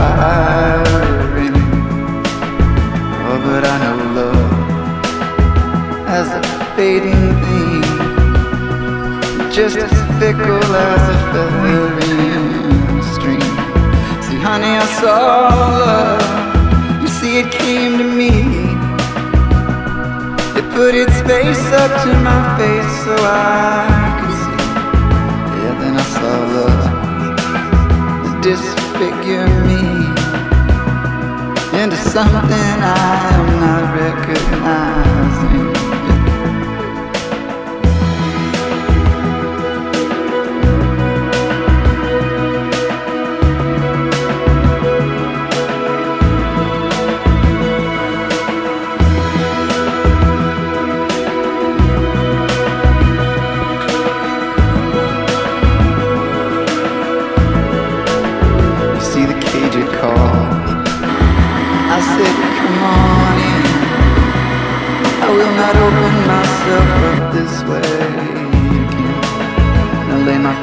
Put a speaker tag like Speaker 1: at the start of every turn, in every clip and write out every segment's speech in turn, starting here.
Speaker 1: makes the fire ring. Oh, but I know love as a fading thing, just as fickle as a feather in a stream. See, honey, I saw love. You see, it came to me. It put its face up to my face so I something I am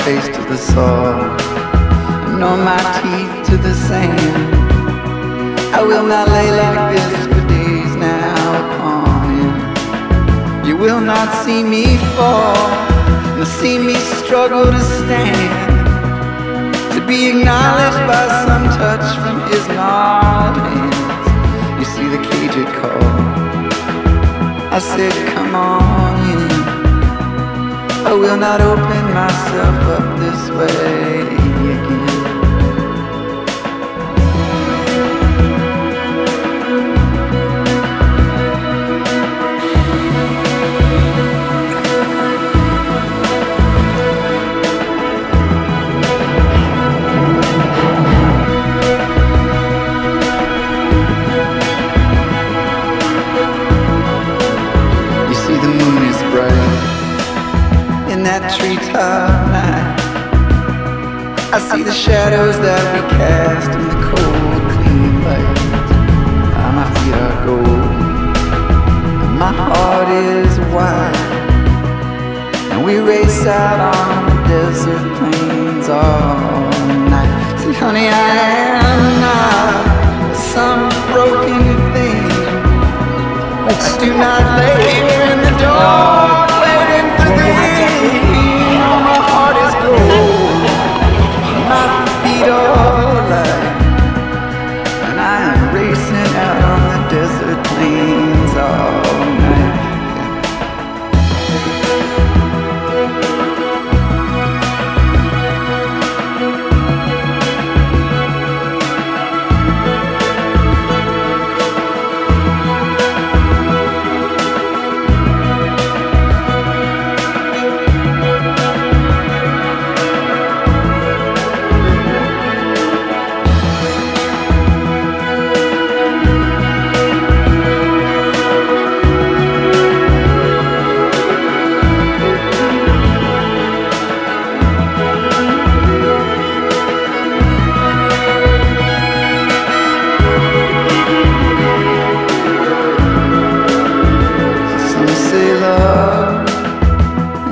Speaker 1: face to the soil, nor my teeth to the sand. I will not lay like this for days now upon him. You will not see me fall, nor see me struggle to stand to be acknowledged by some touch from his gnarled hands. You see the cage it called. I said, come on will not open myself up this way again. I see the shadows that we cast in the cold, clean light. My feet are gold, and my heart is wide. And we race out on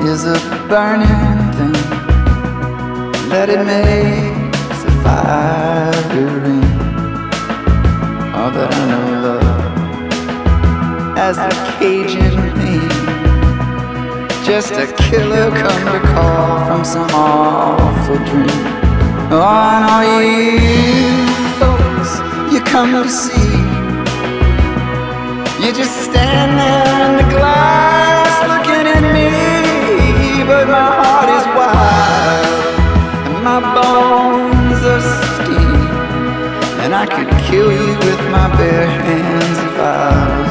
Speaker 1: is a burning thing that it makes a fire ring. Oh, but I know love as a Cajun thing, just a killer come to call from some awful dream. Oh, I know you folks, you come to see. You just stand there my heart is wild, and my bones are steel, and I could kill you with my bare hands if I.